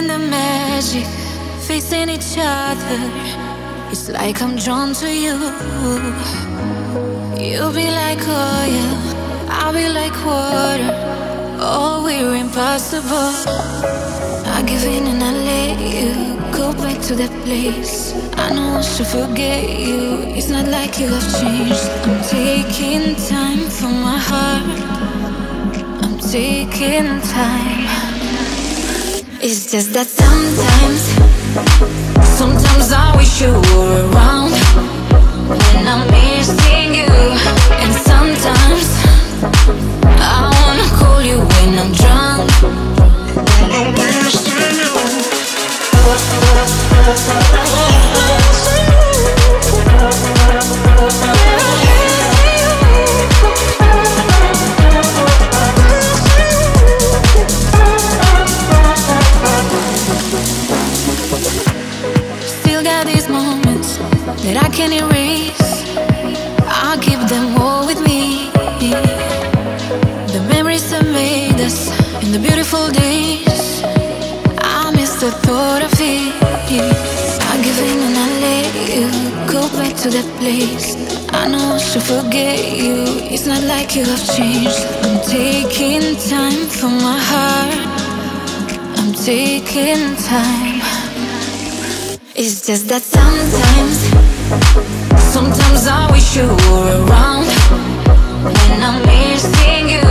feeling the magic, facing each other. It's like I'm drawn to you. You'll be like oil, I'll be like water. Oh, we're impossible. I give in and I let you go back to that place. I know I should forget you. It's not like you have changed. I'm taking time for my heart. I'm taking time. It's just that sometimes, sometimes I wish you that I can't erase. I'll keep them all with me. The memories that made us in the beautiful days. I miss the thought of it. I give in and I let you go back to that place. I know I should forget you. It's not like you have changed. I'm taking time for my heart. I'm taking time. It's just that sometimes, sometimes I wish you were around. And I'm missing you.